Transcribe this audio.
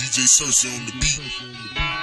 DJ Cersei on the beat.